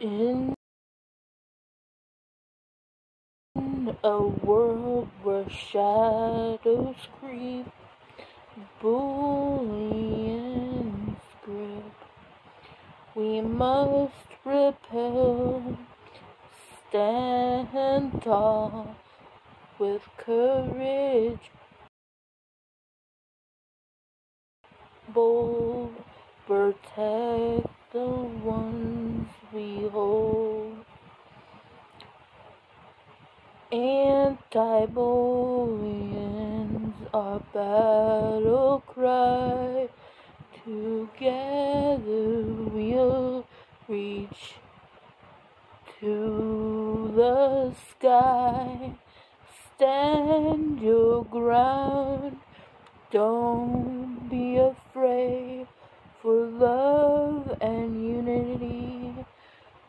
In a world where shadows creep, bullying's grip, we must repel, stand tall with courage, bold, protect the ones we hold. Anti-bullying's our battle cry. Together we'll reach to the sky. Stand your ground. Don't be afraid,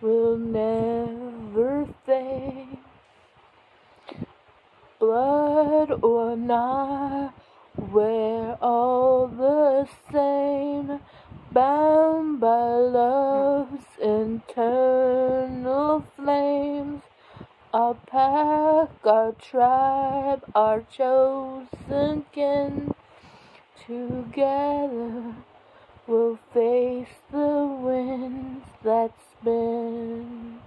will never fade. Blood or not, we're all the same, bound by love's eternal flames. Our pack, our tribe, our chosen kin. Together we'll face the winds that spin.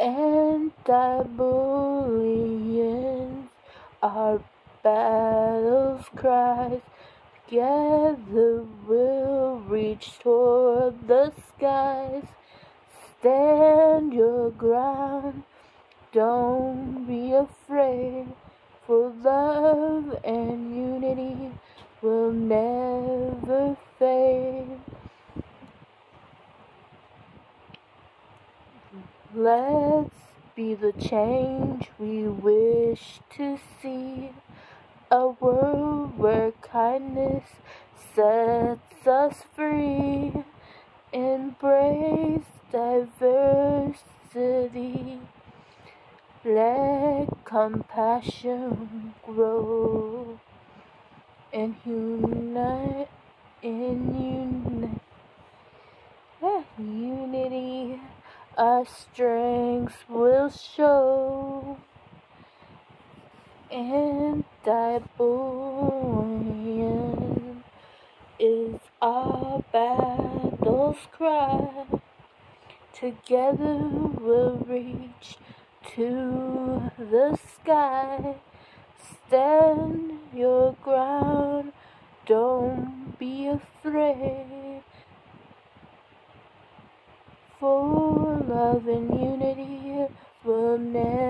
Anti-bullying, our battles cries. Together we'll reach toward the skies. Stand your ground, don't be afraid. For love and unity will never fade. Let's be the change we wish to see. A world where kindness sets us free. Embrace diversity. Let compassion grow and unite in. Yeah, unity, our strength will show. Anti-bullying is our battle's cry. Together we'll reach to the sky. Stand your ground, don't be afraid. For love and unity will never